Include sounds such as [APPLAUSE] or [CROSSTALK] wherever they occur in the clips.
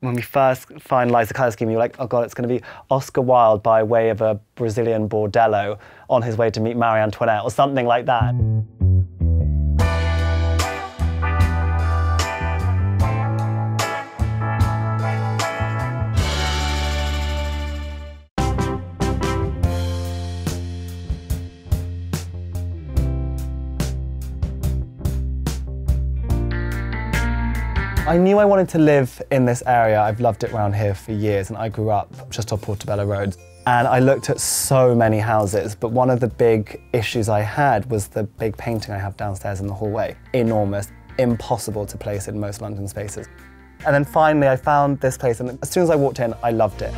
when we first finalised the colour scheme, you were like, oh god, it's going to be Oscar Wilde by way of a Brazilian bordello on his way to meet Marie Antoinette or something like that. I knew I wanted to live in this area. I've loved it around here for years and I grew up just off Portobello Road. And I looked at so many houses, but one of the big issues I had was the big painting I have downstairs in the hallway. Enormous, impossible to place in most London spaces. And then finally I found this place and as soon as I walked in, I loved it.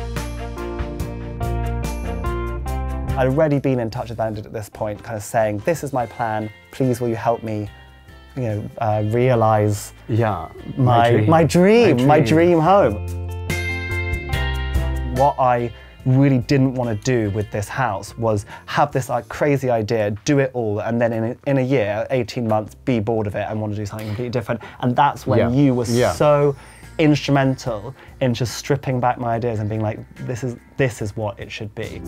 I'd already been in touch with Benedict at this point, kind of saying, this is my plan, please will you help me you know, uh, realize yeah, my, dream. my dream, my dream, My home. What I really didn't want to do with this house was have this like crazy idea, do it all, and then in a, in a year, 18 months, be bored of it and want to do something completely different. And that's when Yeah. you were Yeah. so instrumental in just stripping back my ideas and being like, this is this is what it should be.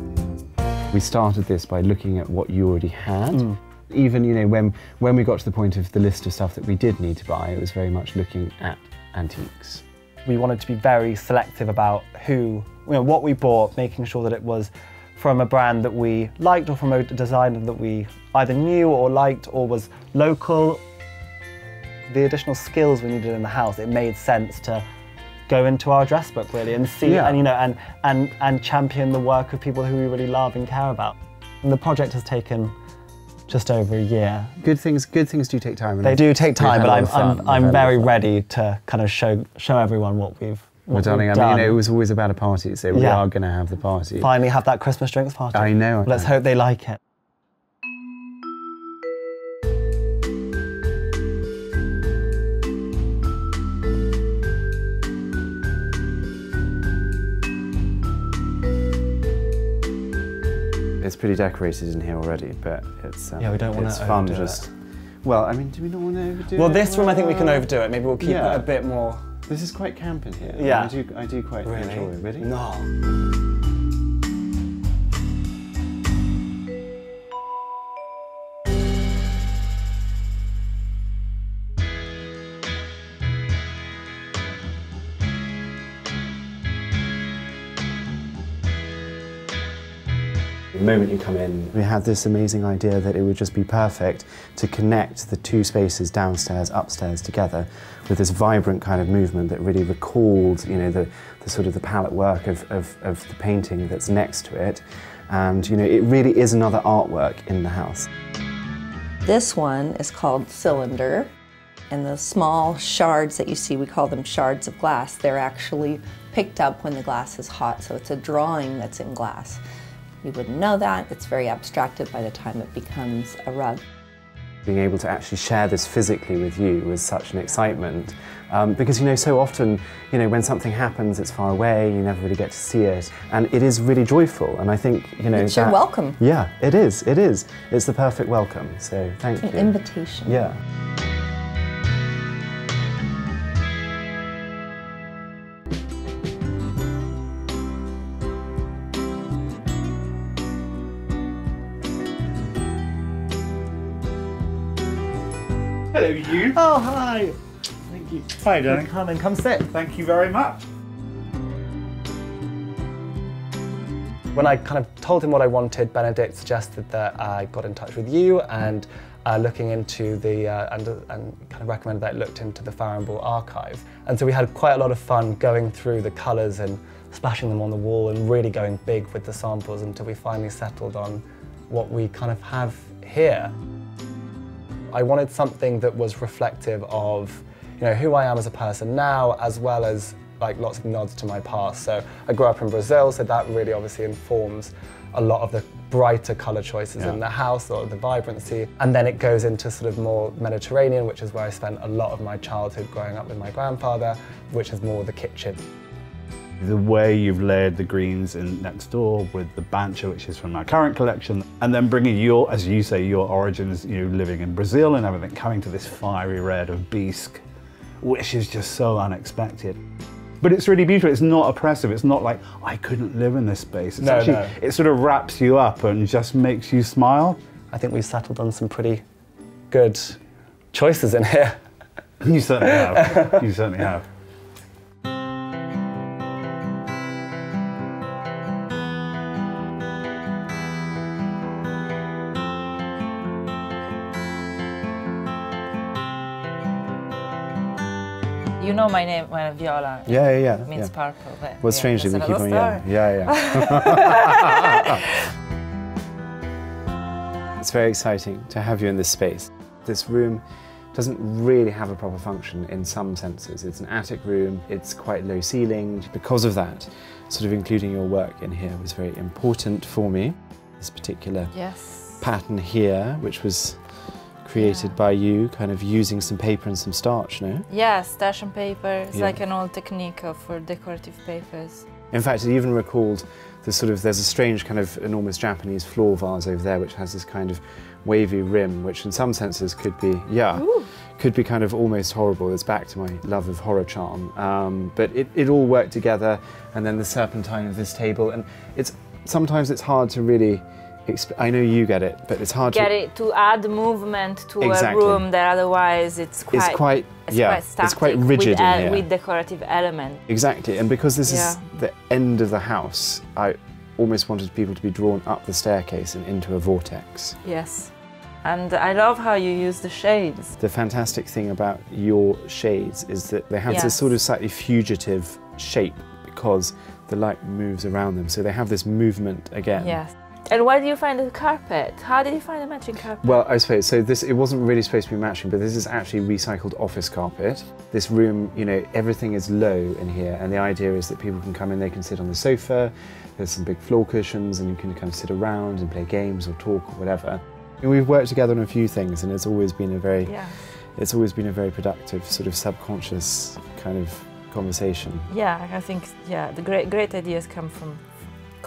We started this by looking at what you already had. Mm. Even, you know, when, when we got to the point of the list of stuff that we did need to buy, it was very much looking at antiques. we wanted to be very selective about who, you know, what we bought, making sure that it was from a brand that we liked or from a designer that we either knew or liked or was local. The additional skills we needed in the house, it made sense to go into our dress book really and see Yeah. and you know and and and champion the work of people who we really love and care about. And the project has taken just over a year. Good things, good things do take time. and They do take time, but I'm. I'm, I'm had a lot very ready to kind of show show everyone what we've Well, darling, we've I mean, you done. know, it was always about a party, so we Yeah. are going to have the party. finally have that Christmas drinks party. I know. Let's hope they like it. It's pretty decorated in here already, but it's um, Yeah, we don't wanna It's fun just. Well, I mean, do we not want to overdo Well, it? Well, this room I think we can overdo it. Maybe we'll keep Yeah. it a bit more. This is quite camp in here. Yeah. I do. I do quite enjoy it. Really. No. Moment you come in, we had this amazing idea that it would just be perfect to connect the two spaces downstairs, upstairs together with this vibrant kind of movement that really recalled, you know, the, the sort of the palette work of, of, of the painting that's next to it. And, you know, it really is another artwork in the house. This one is called Cylinder, and the small shards that you see, we call them shards of glass. They're actually picked up when the glass is hot, so it's a drawing that's in glass. You wouldn't know that. It's very abstracted by the time it becomes a rug. being able to actually share this physically with you was such an excitement. Um, because you know, so often, you know, when something happens, it's far away, you never really get to see it, and it is really joyful. And I think, you know, It's your welcome. Yeah, it is. It is. It's the perfect welcome. So thank An you. invitation. Yeah. Hello, you. Oh, hi. Thank you. Hi, darling. Come and come sit. Thank you very much. When I kind of told him what I wanted, Benedict suggested that I got in touch with you and uh, looking into the, uh, and, and kind of recommended that I looked into the Farrow & Ball archive. And so we had quite a lot of fun going through the colours and splashing them on the wall and really going big with the samples until we finally settled on what we kind of have here. I wanted something that was reflective of, you know, who I am as a person now, as well as like lots of nods to my past. So I grew up in Brazil, so that really obviously informs a lot of the brighter colour choices in the house or the vibrancy. And then it goes into sort of more Mediterranean, which is where I spent a lot of my childhood growing up with my grandfather, which is more the kitchen. The way you've layered the greens in next door with the bancha, which is from our current collection, and then bringing your, as you say, your origins, you know, living in Brazil and everything, coming to this fiery red of bisque, which is just so unexpected. But it's really beautiful. It's not oppressive. It's not like I couldn't live in this space. It's No, actually no. it sort of wraps you up and just makes you smile. I think we've settled on some pretty good choices in here. You certainly have. you certainly have. Know my name, well, Viola. Yeah, yeah, yeah. Means yeah. purple. But Well, yeah, strangely, we keep on, yeah, yeah, yeah. [LAUGHS] it's very exciting to have you in this space. This room doesn't really have a proper function in some senses. It's an attic room, it's quite low ceilinged. Because of that, sort of including your work in here was very important for me. This particular Yes. pattern here, which was created Yeah. by you, kind of using some paper and some starch, no? Yes, starch and paper. It's Yeah. like an old technique of for decorative papers. In fact, it even recalled the sort of, there's a strange kind of enormous Japanese floor vase over there which has this kind of wavy rim, which in some senses could be, yeah, could be kind of almost horrible. It's back to my love of horror charm. Um, but it, it all worked together, and then the serpentine of this table, and it's sometimes it's hard to really, I know you get it, but it's hard Get to. Get it to add movement to Exactly. a room that otherwise it's quite. It's quite, it's yeah, quite it's quite rigid with, in here. with decorative element. Exactly, and because this is the end of the house, I almost wanted people to be drawn up the staircase and into a vortex. Yes. And I love how you use the shades. The fantastic thing about your shades is that they have Yes. this sort of slightly fugitive shape because the light moves around them, so they have this movement again. Yes. And where do you find the carpet? How did you find the matching carpet? Well, I suppose so. This it wasn't really supposed to be matching, but this is actually recycled office carpet. This room, you know, everything is low in here, and the idea is that people can come in, they can sit on the sofa. There's some big floor cushions, and you can kind of sit around and play games or talk or whatever. And we've worked together on a few things, and it's always been a very, Yeah. it's always been a very productive sort of subconscious kind of conversation. Yeah, I think yeah, the great great ideas come from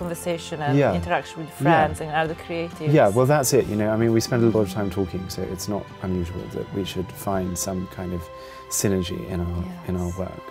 conversation and Yeah. interaction with Yeah. friends and other creatives. Yeah, well, that's it. You know, I mean, we spend a lot of time talking, so it's not unusual that we should find some kind of synergy in our in our work.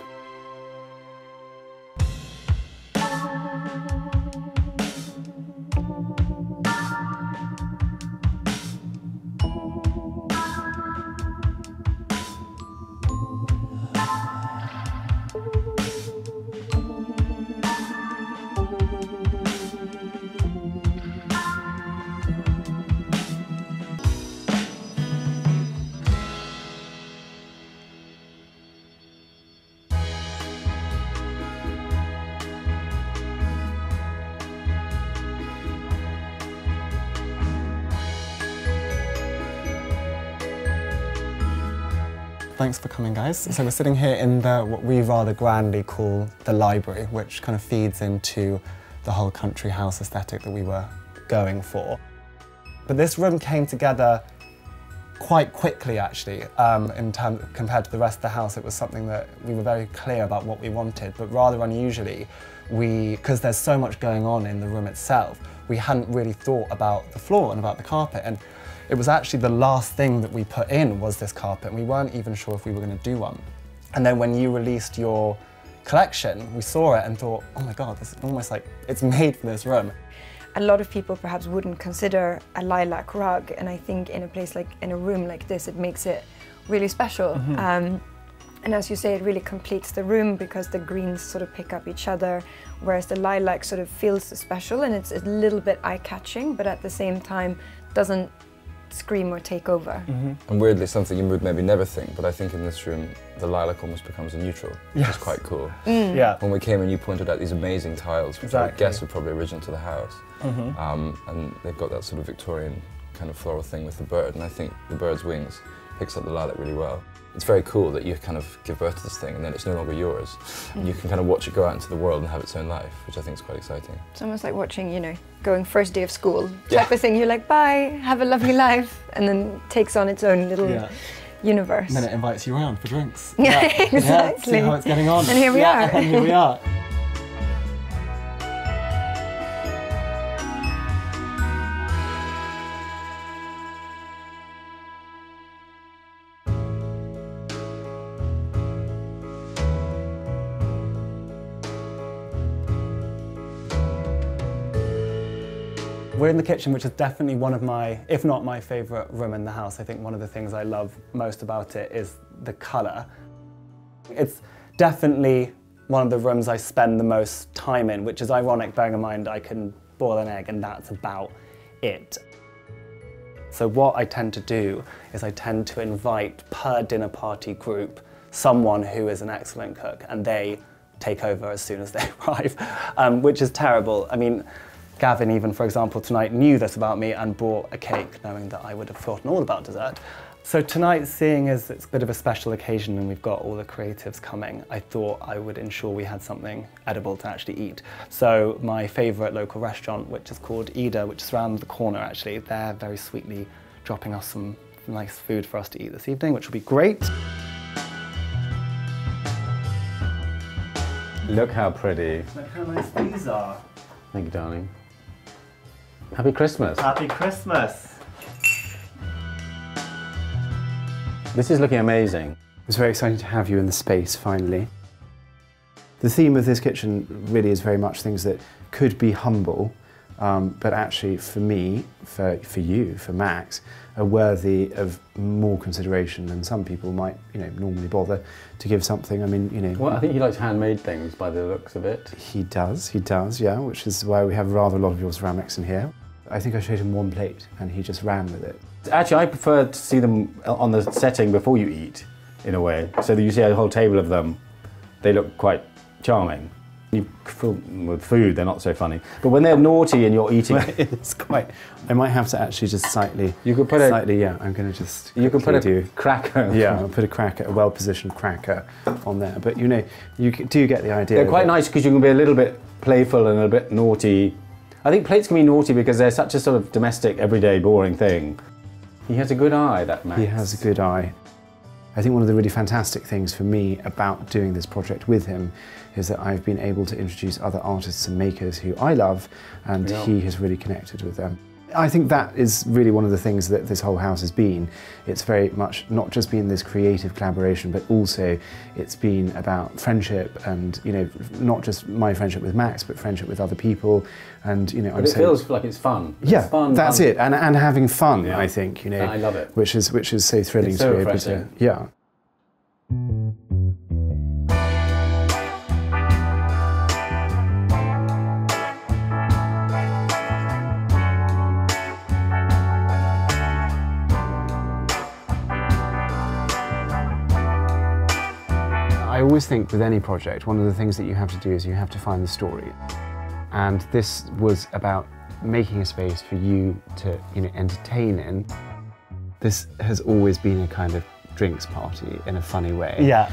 Thanks for coming, guys. So we're sitting here in the what we rather grandly call the library, which kind of feeds into the whole country house aesthetic that we were going for. But this room came together quite quickly, actually, um, in term, compared to the rest of the house. It was something that we were very clear about what we wanted, but rather unusually, we, because there's so much going on in the room itself, we hadn't really thought about the floor and about the carpet. And it was actually the last thing that we put in was this carpet, and we weren't even sure if we were going to do one. And then when you released your collection, we saw it and thought, oh my god, this is almost like it's made for this room. a lot of people perhaps wouldn't consider a lilac rug and I think in a place like in a room like this it makes it really special um, and as you say it really completes the room because the greens sort of pick up each other whereas the lilac sort of feels special and it's a little bit eye-catching but at the same time doesn't scream or take over. Mm-hmm. And weirdly, something you would maybe never think, but I think in this room, the lilac almost becomes a neutral, which Yes. is quite cool. Mm. Yeah. When we came in, you pointed out these amazing tiles, which Exactly. I guess are probably original to the house. Mm-hmm. Um, and they've got that sort of Victorian kind of floral thing with the bird, and I think the bird's wings picks up the lilac really well. It's very cool that you kind of give birth to this thing and then it's no longer yours. And you mm. can kind of watch it go out into the world and have its own life, which I think is quite exciting. It's almost like watching, you know, going first day of school Yeah. type of thing. You're like, bye, have a lovely [LAUGHS] life, and then takes on its own little Yeah. universe. And then it invites you around for drinks. [LAUGHS] Yeah, Yeah, see exactly. how it's getting on. And here we Yeah, are. and here we are. [LAUGHS] We're in the kitchen, which is definitely one of my, if not my favourite room in the house. I think one of the things I love most about it is the colour. It's definitely one of the rooms I spend the most time in, which is ironic, bearing in mind I can boil an egg and that's about it. So what I tend to do is I tend to invite per dinner party group someone who is an excellent cook and they take over as soon as they [LAUGHS] arrive, um, which is terrible. I mean, Gavin even, for example, tonight knew this about me and bought a cake knowing that I would have forgotten all about dessert. So tonight, seeing as it's a bit of a special occasion and we've got all the creatives coming, I thought I would ensure we had something edible to actually eat. So my favourite local restaurant, which is called Ida, which is around the corner actually, they're very sweetly dropping us some nice food for us to eat this evening, which will be great. Look how pretty. Look how nice these are. Thank you, darling. Happy Christmas. Happy Christmas. This is looking amazing. It's very exciting to have you in the space finally. The theme of this kitchen really is very much things that could be humble, um, but actually for me, for, for you, for Max, are worthy of more consideration than some people might, you know, normally bother to give something. I mean, you know. Well, I think he likes handmade things by the looks of it. He does, he does, yeah, which is why we have rather a lot of your ceramics in here. I think I showed him one plate and he just ran with it. Actually, I prefer to see them on the setting before you eat, in a way, so that you see a whole table of them. They look quite charming. You fill them with food, they're not so funny. But when they're naughty and you're eating, [LAUGHS] it's quite. I might have to actually just slightly. You could put a- slightly. Yeah, I'm going to just. you can put a do. cracker. Yeah, I'll put a cracker, a well-positioned cracker, on there. But you know, you do get the idea. They're quite nice because you can be a little bit playful and a bit naughty. I think plates can be naughty because they're such a sort of domestic, everyday, boring thing. He has a good eye, that man. He has a good eye. I think one of the really fantastic things for me about doing this project with him is that I've been able to introduce other artists and makers who I love, and Yeah. he has really connected with them. I think that is really one of the things that this whole house has been. It's very much not just been this creative collaboration, but also it's been about friendship and, you know, not just my friendship with Max, but friendship with other people. And, you know, But I'm it so- feels like it's fun. It's yeah, fun, that's fun. it, and and having fun. Yeah. I think you know. I love it. Which is which is so thrilling It's to so be able to. Yeah. I always think with any project, one of the things that you have to do is you have to find the story. And this was about making a space for you to, you know, entertain in. This has always been a kind of drinks party in a funny way. Yeah.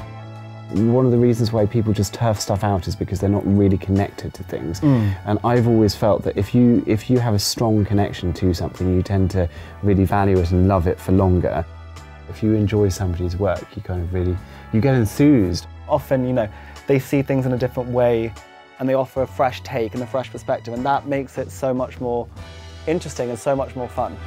One of the reasons why people just turf stuff out is because they're not really connected to things. Mm. And I've always felt that if you if you have a strong connection to something, you tend to really value it and love it for longer. If you enjoy somebody's work, you kind of really you get enthused. often, you know, they see things in a different way and they offer a fresh take and a fresh perspective, and that makes it so much more interesting and so much more fun.